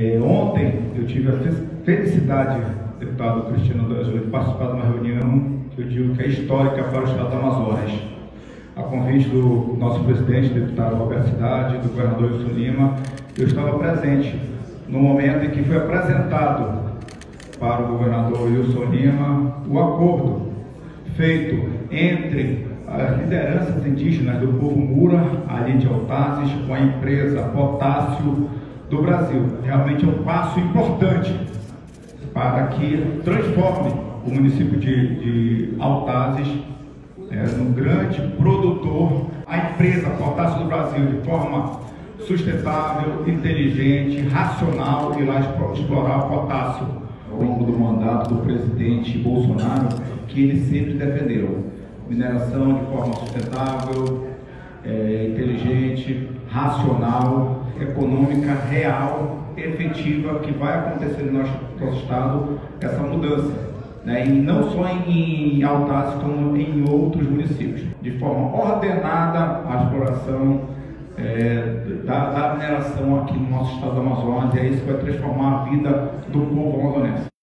É, ontem eu tive a felicidade, deputado Cristiano D'Angelo, de participar de uma reunião que eu digo que é histórica para o Estado do Amazonas. A convite do nosso presidente, deputado Roberto Cidade, do governador Wilson Lima, eu estava presente no momento em que foi apresentado para o governador Wilson Lima o acordo feito entre as lideranças indígenas do povo Mura, ali de Altazes, com a empresa Potássio do Brasil. Realmente é um passo importante para que transforme o município de, de Altazes é, num grande produtor, a empresa Potássio do Brasil, de forma sustentável, inteligente, racional e lá explorar o potássio ao longo do mandato do presidente Bolsonaro, que ele sempre defendeu. Mineração de forma sustentável, é, inteligente, racional, econômica, real, efetiva, que vai acontecer no nosso, estado essa mudança. Né? E não só em, em Altaz, como em outros municípios. De forma ordenada a exploração é, da, da mineração aqui no nosso estado do Amazonas, e é isso que vai transformar a vida do povo amazonense.